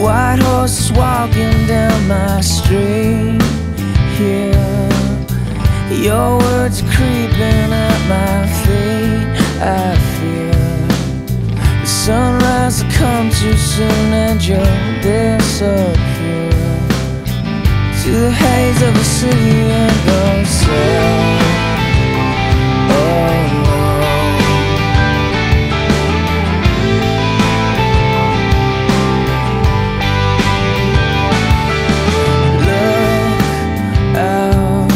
white horse walking down my street here. Your words creeping at my feet I feel The sunrise to the haze of the city and go sail. No. Look out,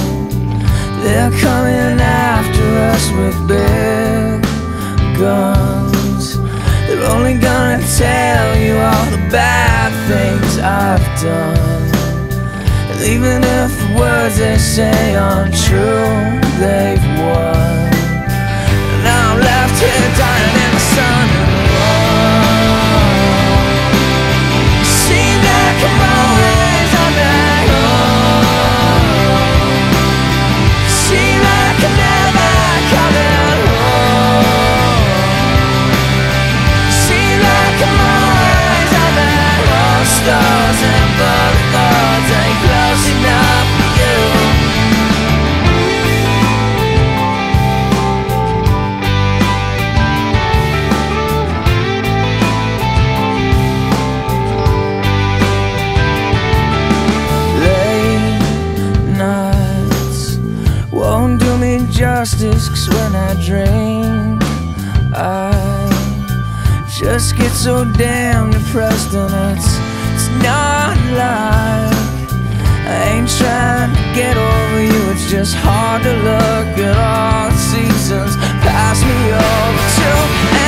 they're coming after us with big guns. They're only gonna tell you all the bad things I've done. Even if the words they say aren't true, they've won. Cause when I drink I just get so damn depressed and it's, it's not like I ain't trying to get over you. It's just hard to look at all the seasons pass me over too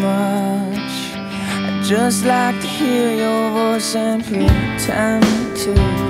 much. I'd just like to hear your voice and pretend to